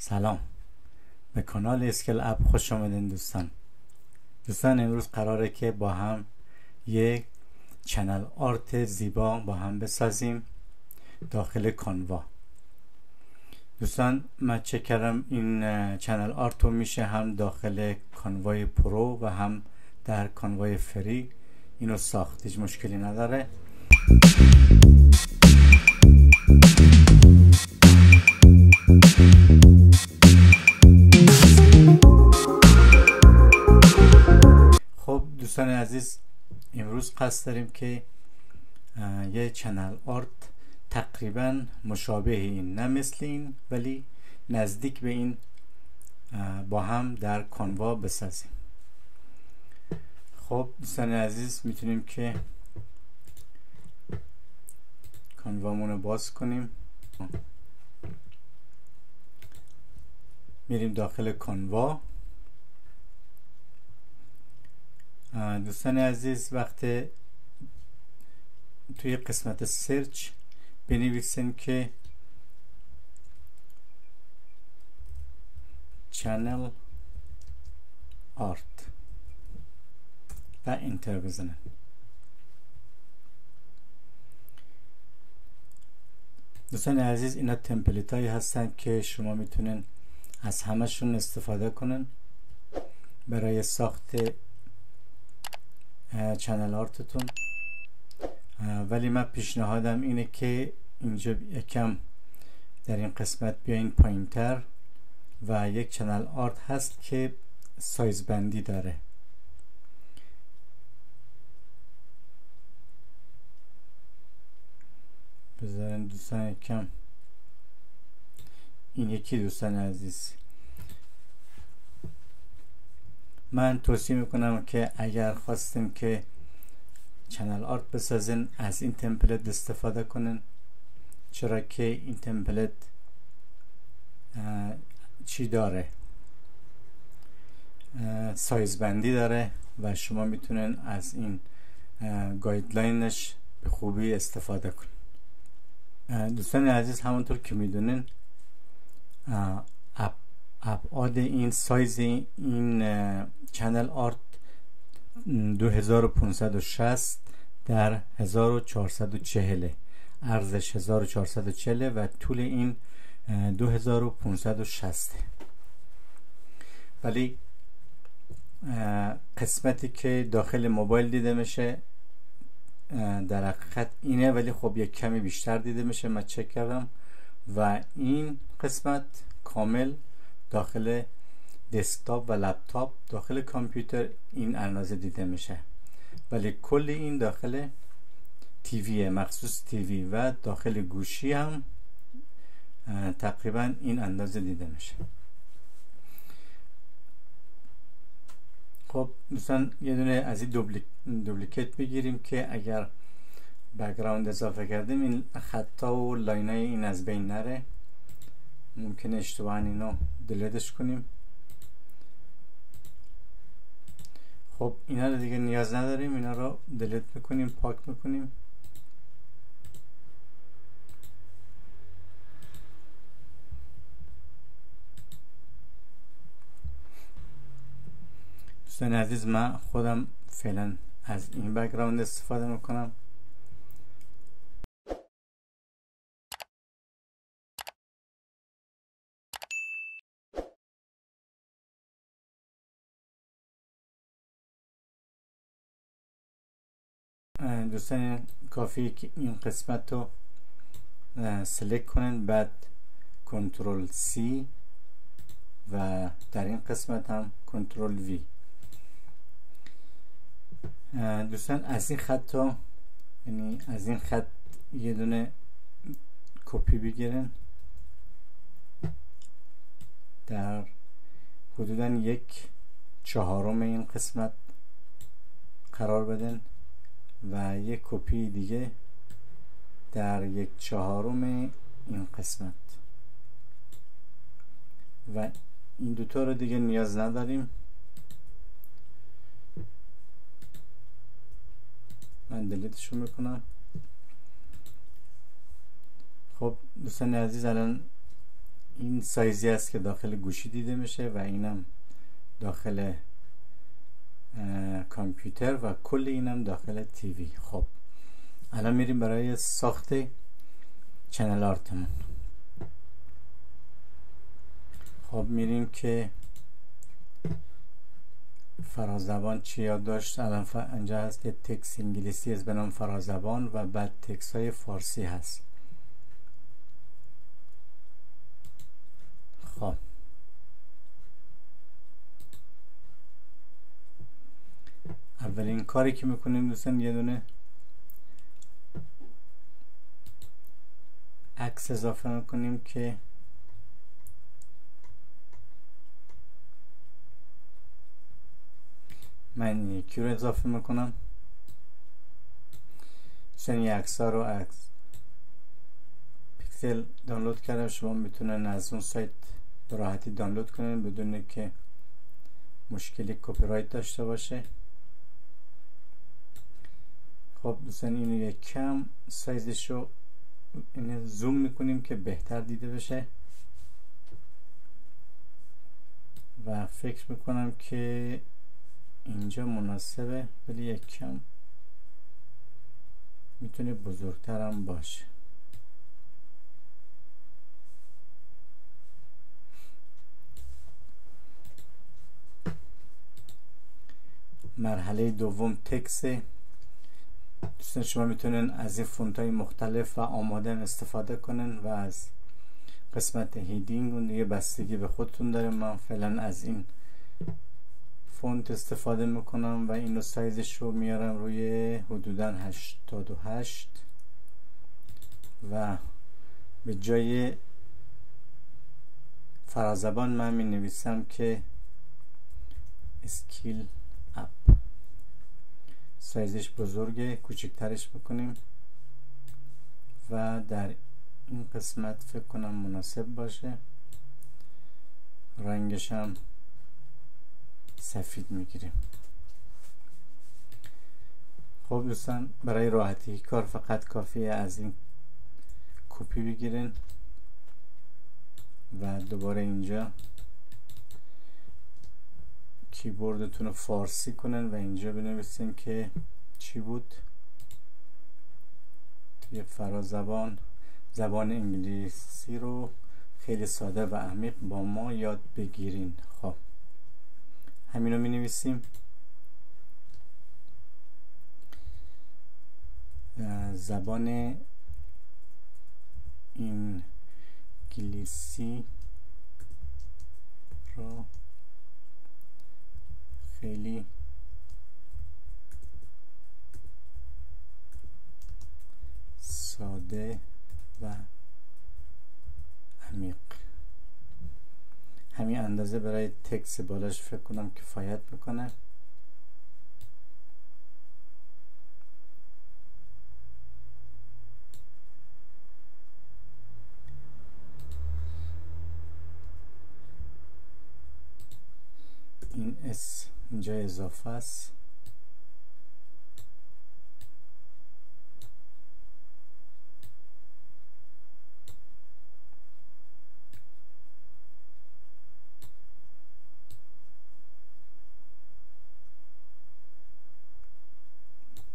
سلام. به کانال Skill Up خوش آمدین دوستان. دوستان امروز قراره که با هم یک channel art زیبا با هم بسازیم داخل کانوا. دوستان من چک کردم این channel art رو میشه هم داخل کانوای Pro و هم در کانوای Free. اینو ساخت هیچ مشکلی نداره. دوستان عزیز امروز قصد داریم که یه چنل آرت تقریبا مشابه این نه مثل این ولی نزدیک به این با هم در کانوا بسازیم. خب دوستان عزیز می‌تونیم که کانوامون رو باز کنیم. میریم داخل کانوا. دوستان عزیز وقت توی قسمت سرچ بنویسین که چنل آرت و انتر بزنن. دوستان عزیز اینا template هایی هستن که شما می‌تونن از همشون استفاده کنن برای ساخت channel art تون ولی من پیشنهادم اینه که اینجا یکم در این قسمت بیاین پایینتر و یک channel art هست که سایز بندی داره. بذارن دوستان یکم. این یکی دوستان عزیز. من توصیه می‌کنم که اگر خواستیم که چنل آرت بسازین از این تمپلت استفاده کنن چرا که این تمپلت چی داره؟ سایز بندی داره و شما می‌تونن از این guideline ش به خوبی استفاده کنین. دوستان عزیز همونطور که می‌دونین ابعاد این سایز این channel art 2560 در 1440 عرضش 1440 و طول این 2560 ولی قسمتی که داخل موبایل دیده میشه در حقیقت اینه ولی خب یک کمی بیشتر دیده میشه من چک کردم. و این قسمت کامل داخل دسکتاپ و لپتاپ داخل کامپیوتر این اندازه دیده میشه. ولی کل این داخل تیوی مخصوص تیوی و داخل گوشی هم تقریبا این اندازه دیده میشه. خب دوستان یه دونه از این duplic، duplicate بگیریم که اگر background اضافه کردیم این خطا و line ای این از بین نره. ممکنه اشتباهن اینو delete ش کنیم. خب اینا رو دیگه نیاز نداریم. اینا رو delete می‌کنیم پاک می‌کنیم دوستان عزیز من خودم فعلا از این background استفاده می‌کنم. دوستان کافیه که این قسمت رو select کنن بعد control C و در این قسمت هم کنترل وی دوستان از این خط ها یعنی از این خط یه دونه کپی بگیرن. در حدودا یک چهارم این قسمت قرار بدن. و یک کپی دیگه در یک چهارم این قسمت. و این دوتا رو دیگه نیاز نداریم. من دلیتشو می‌کنم. خب دوستان عزیز الان این سایزی است که داخل گوشی دیده میشه و اینم داخل کامپیوتر و کل اینم داخل تیوی خب الان میریم برای ساخت چنل آرتمون. خب میریم که فرازبان چی یاد داشت؟ الان اینجا هست یه تکس انگلیسی از به نام فرازبان و بعد تکس های فارسی هست. خب. اولین کاری که می‌کنیم دوستان یه دونه عکس اضافه می‌کنیم که من یکی رو اضافه می‌کنم. چون یه عکس رو عکس پیکسل دانلود کردم. شما می‌تونن از اون سایت راحتی دانلود کنین بدون که مشکلی کپی رایت داشته باشه. خب دوستان اینو یک کم سایزش رو اینه زوم می‌کنیم که بهتر دیده بشه. و فکر می‌کنم که اینجا مناسبه ولی یک کم می‌تونه بزرگترم باشه. مرحله دوم تکس دوستان شما می‌تونن از این font های مختلف و آماده استفاده کنن و از قسمت heading اون دیگه بستگی به خودتون داره من فعلا از این font استفاده می‌کنم و اینو سایزش رو میارم روی حدودا 88 و به جای فرازبان من می نویسم که اسکیل سایزش بزرگه کوچکترش بکنیم. و در این قسمت فکر کنم مناسب باشه. رنگش هم سفید می‌گیریم. خب دوستان برای راحتی کار فقط کافیه از این کپی بگیرین و دوباره اینجا کیبوردتون رو فارسی کنن و اینجا بنویسین که چی بود؟ توی فرازبان زبان انگلیسی رو خیلی ساده و عمیق با ما یاد بگیرین. خب همین رو می نویسیم زبان انگلیسی رو خیلی ساده و عمیق. همین اندازه برای تکس بالاش فکر کنم کفایت می‌کنه. این S اینجا اضافه است.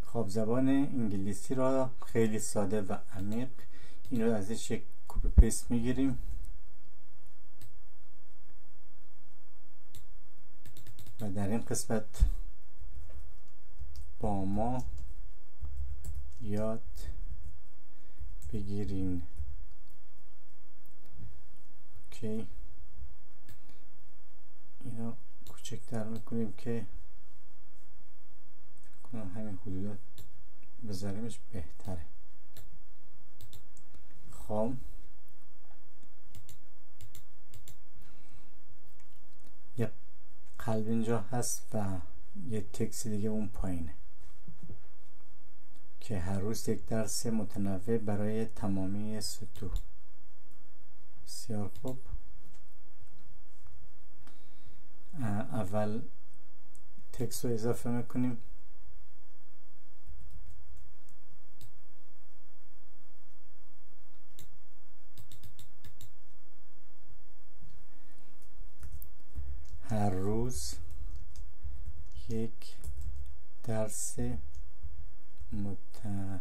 خب زبان انگلیسی را خیلی ساده و عمیق. این رو ازش یک copy paste می‌گیریم. در این قسمت با ما یاد بگیرین. اوکی. اینو کوچکتر می‌کنیم که کنم همین حدودات بذاریمش بهتره. خب. قلب اینجا هست و یه تکس دیگه اون پایینه. که هر روز یک درس متنوع برای تمامی سطوح. بسیار خوب. اول تکس رو اضافه می‌کنیم. روز یک درس متنوع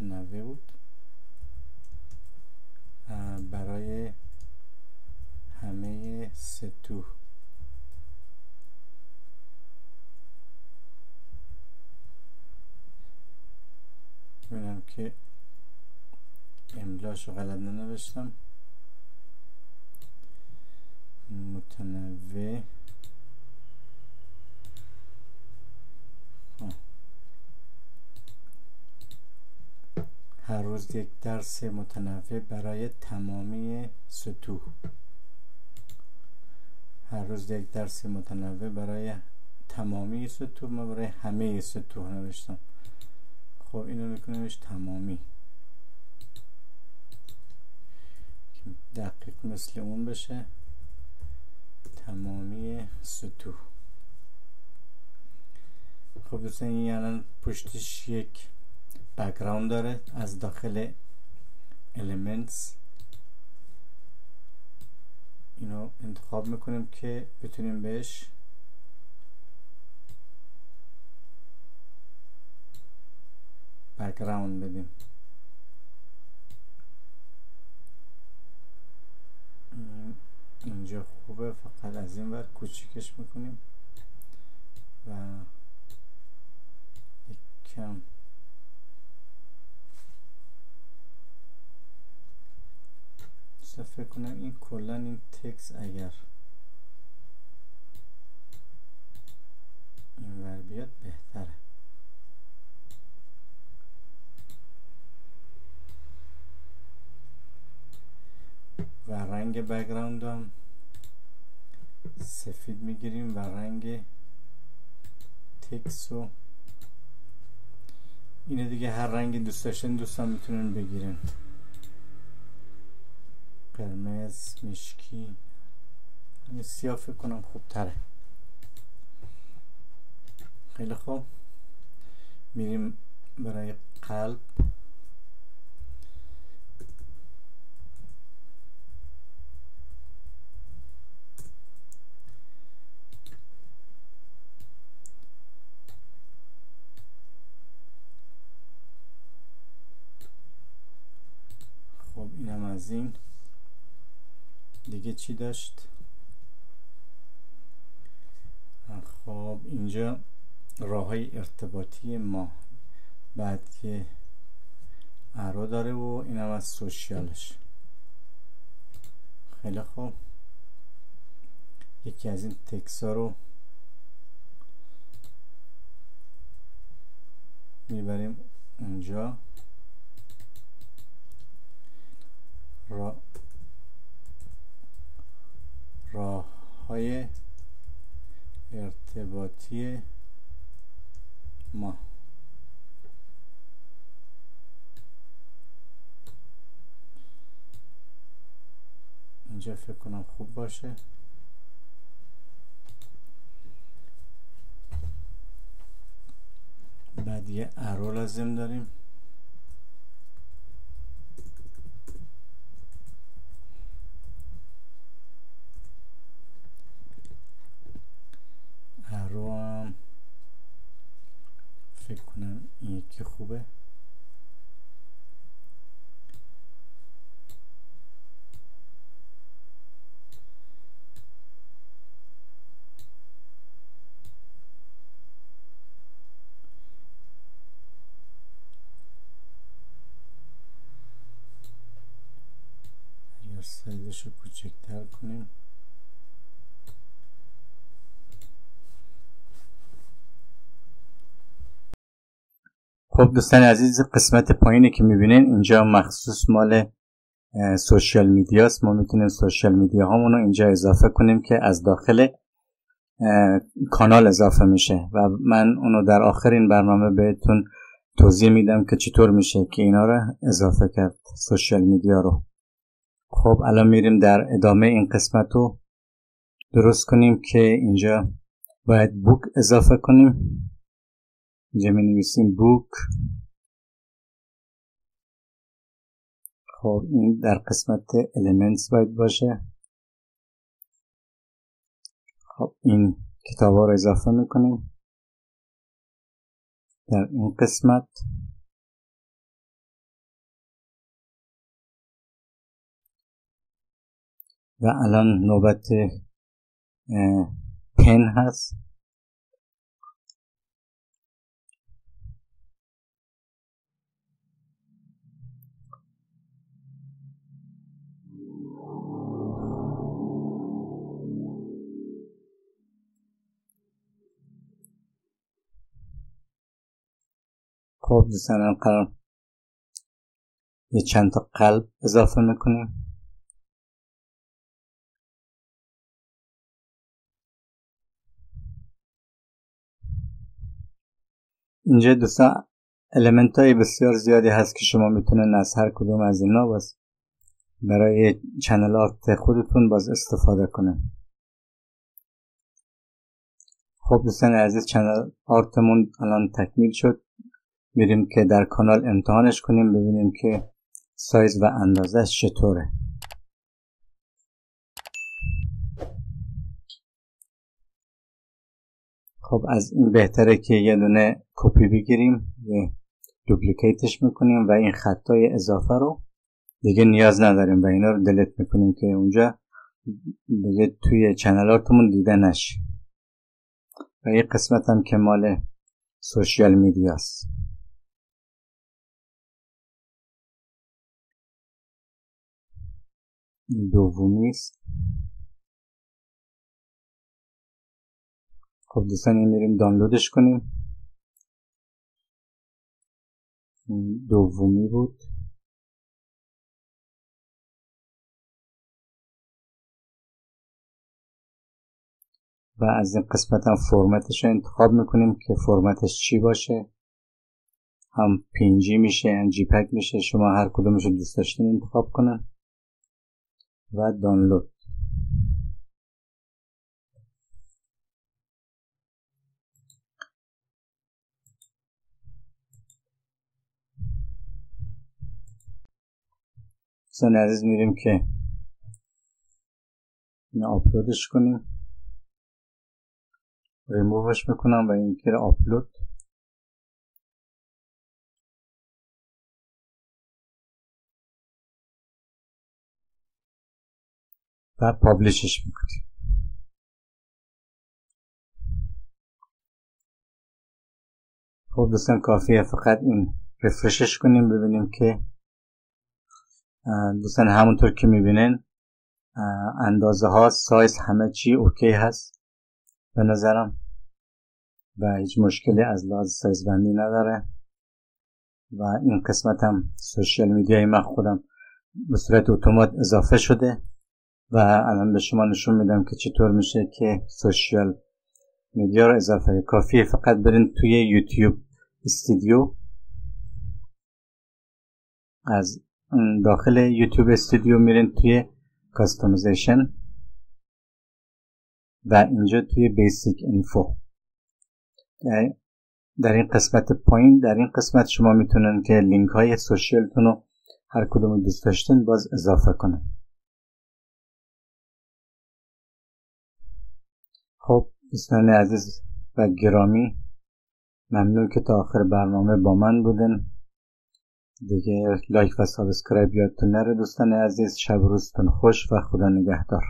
متنوع بود. برای همه سطوح ببینم که املاشو غلط ننوشتم. متنوع. هر روز یک درس متنوع برای تمامی سطوح. هر روز یک درس متنوع برای تمامی سطوح. ما برای همه سطوح نوشتم. خب اینو میکنیمش تمامی. دقیق مثل اون بشه. تمامی سطوح. خب دوستان این الان پشتش یک بکگراند داره از داخل elements. اینو انتخاب می‌کنیم که بتونیم بهش background بدیم. اینجا خوبه. فقط از این ور کوچیکش می‌کنیم. و یک کم فکر کنم این کلا این تکس اگر این ور بیاد بهتره. رنگ بگراند هم سفید می‌گیریم و رنگ تکس رو اینه دیگه هر رنگی دوست داشتن دوستان می‌تونن بگیرن. قرمز مشکی همین سیاه فکر کنم خوب تره خیلی خوب. میریم برای قلب خب اینم از این. دیگه چی داشت؟ خب اینجا راه های ارتباطی ما. بعد که ارو داره و اینم از سوشیالش. خیلی خوب. یکی از این تکس ها رو می‌بریم اونجا را راه های ارتباطی ما. اینجا فکر کنم خوب باشه. بعد یه ارو لازم داریم. که خوبه. اگر سایزش رو کوچکتر کنیم. خب دوستان عزیز قسمت پایینی که می‌بینین اینجا مخصوص مال سوشیال میدیاست. ما می‌تونیم سوشیال میدیا همونو اینجا اضافه کنیم که از داخل کانال اضافه میشه و من اونو در آخر این برنامه بهتون توضیح میدم که چطور میشه که اینا رو اضافه کرد سوشیال میدیا رو. خب الان میریم در ادامه این قسمت رو درست کنیم که اینجا باید بوک اضافه کنیم. اینجا می نویسیم بوک خب این در قسمت elements باید باشه. خب این کتاب ها رو اضافه می‌کنیم. در این قسمت و الان نوبت پن هست. خب دوستان قرار یه چند تا قلب اضافه می‌کنیم. اینجا دوستان element های بسیار زیادی هست که شما می‌تونن از هر کدوم از اینا باز برای channel art خودتون باز استفاده کنن. خب دوستان عزیز channel art مون الان تکمیل شد. میریم که در کانال امتحانش کنیم ببینیم که سایز و اندازش چطوره. خب از این بهتره که یه دونه کپی بگیریم دوپلیکیتش می‌کنیم و این خطای اضافه رو دیگه نیاز نداریم و اینا رو دلت می‌کنیم که اونجا دیگه توی چنلاتمون دیده نشه و یه قسمت هم که مال سوشیال میدیاست. دومی است. خب دوستان میریم دانلودش کنیم. دومی بود. و از این قسمت هم فرمتش رو انتخاب می‌کنیم که فرمتش چی باشه. هم پینجی میشه هم جی پک میشه. شما هر کدومش رو دوست داشتین انتخاب کنن. و دانلود. دوستان عزیز میریم که این آپلودش کنیم. ریمووش می‌کنم و این که آپلود و پابلشش می‌کنیم. خب دوستان کافیه فقط این رفرشش کنیم ببینیم که دوستان همونطور که می‌بینین اندازه ها سایز همه چی okay هست. به نظرم و هیچ مشکلی از لحاظ سایز بندی نداره. و این قسمت هم social media ی من خودم به صورت automat اضافه شده. و الان به شما نشون میدم که چطور میشه که social media رو اضافه کافیه. فقط برین توی یوتیوب Studio. از داخل یوتیوب Studio میرین توی customization و اینجا توی basic info در این قسمت پایین در این قسمت شما می‌تونن که لینک های social تون رو هر کدوم دوست داشتین باز اضافه کنن. خب دوستان عزیز و گرامی ممنون که تا آخر برنامه با من بودن دیگه like و subscribe یادتون نره دوستان عزیز. شب روزتون خوش و خدا نگهدار.